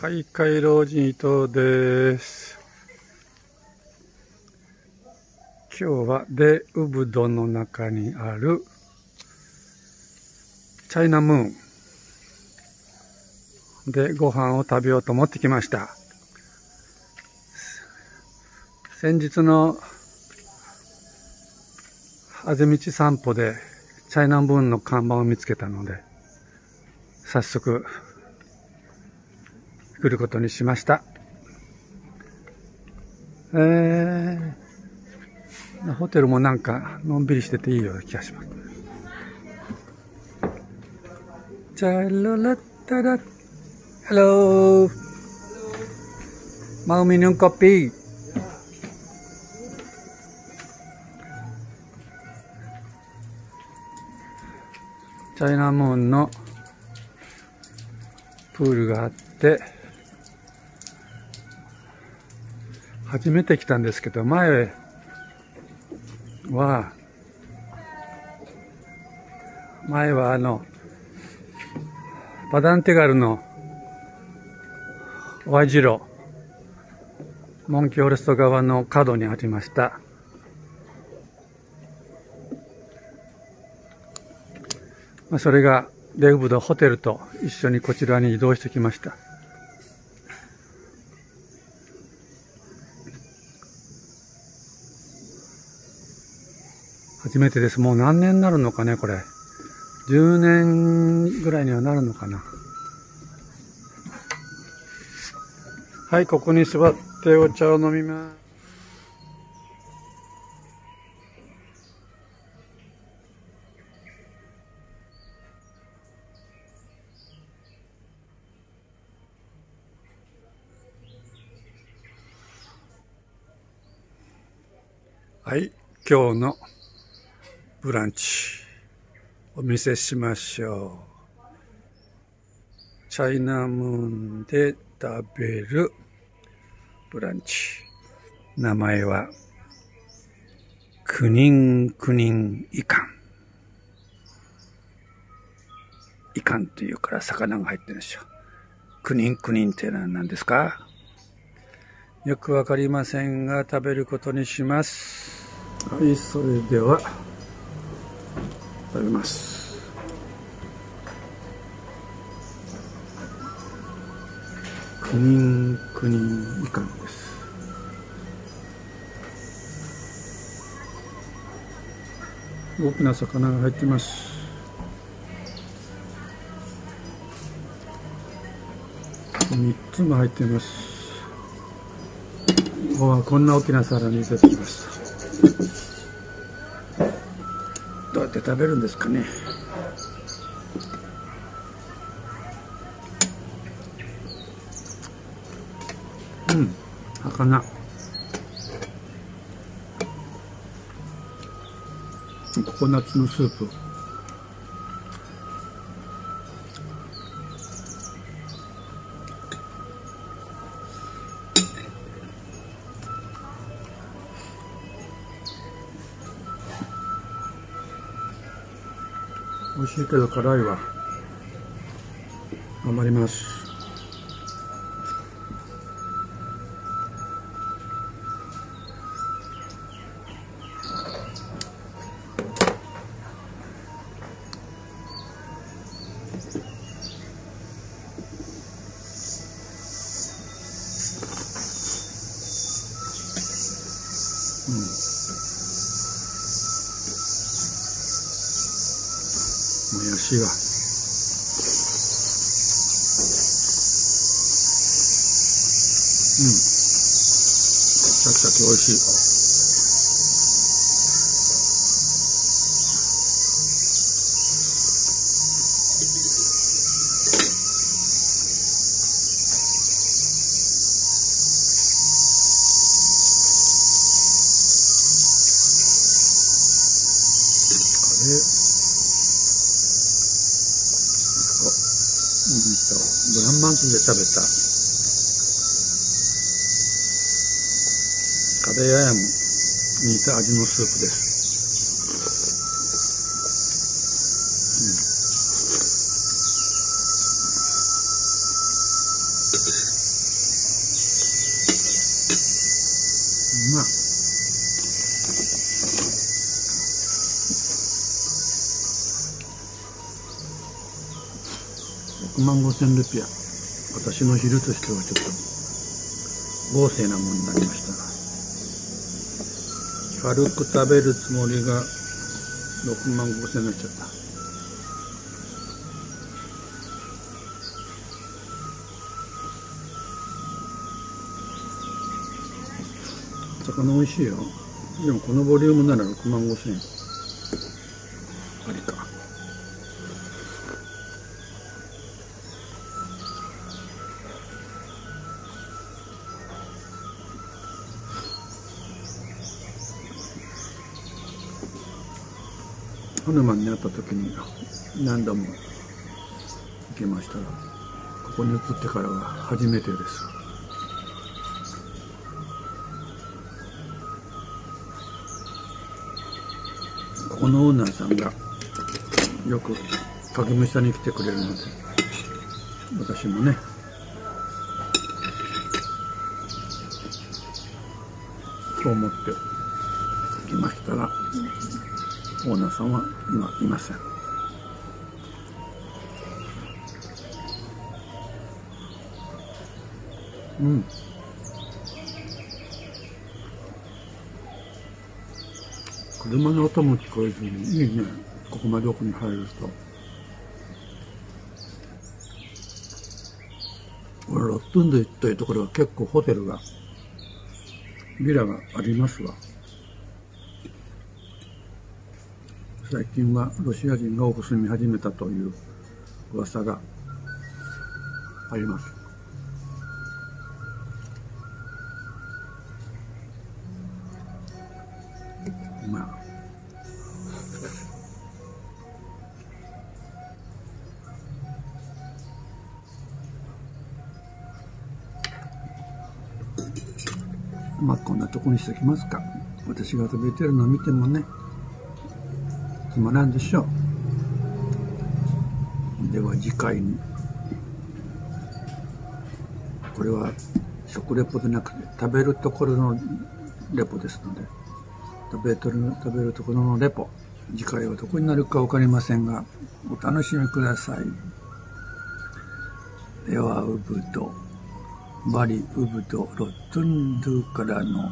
はいはい回廊人伊藤です。今日はデウブドの中にあるチャイナムーンでご飯を食べようと思ってきました。先日のあぜ道散歩でチャイナムーンの看板を見つけたので早速来ることにしました。えー、ホテルもなんかのんびりしてていいような気がします。チャララッタラ Hello Mau minum kopi チャイナムーンのプールがあって初めて来たんですけど、前は、前はあの、バダンテガルのワイジロ、モンキオレスト側の角にありました。まあ、それがレグブドホテルと一緒にこちらに移動してきました。初めてです。もう何年になるのかね、これ。10年ぐらいにはなるのかな。はい、ここに座ってお茶を飲みます。はい、今日のブランチお見せしましょう。チャイナムーンで食べるブランチ。名前は、クニンクニンイカン。イカンというから魚が入ってるんですよ。クニンクニンってのは何ですか？よくわかりませんが食べることにします。はい、それでは。食べます。クニンクニンみかんです。大きな魚が入っています。3つも入っています。おこんな大きな皿に出てきました。どうやって食べるんですかね。うん魚。ココナッツのスープ。美味しいけど辛いわ。頑張ります。もやしがうん。シャキシャキ美味しい。ブランマンズで食べたカレー屋ヤム似た味のスープです、うん、うまっ6万5千ルピア。私の昼としてはちょっと豪勢なものになりました。軽く食べるつもりが6万5千になっちゃった。魚美味しいよ。でもこのボリュームなら6万5千円。ハヌマンに会った時に何度も行きましたがここに移ってからは初めてです。このオーナーさんがよく影武者に来てくれるので私もね。そう思って来ましたらオーナーさんは今いません。うん。車の音も聞こえずにいいねここまで奥に入ると。これロットンドというところは結構ホテルがビラがありますわ。最近はロシア人が多く住み始めたという噂があります。まあ。まあこんなとこにしときますか。私が食べてるのを見てもね。つまらんでしょう。では次回に。これは食レポでなくて食べるところのレポですので。食べとる食べるところのレポ。次回はどこになるか分かりませんがお楽しみください。ではウブとバリウブとロットンドゥからの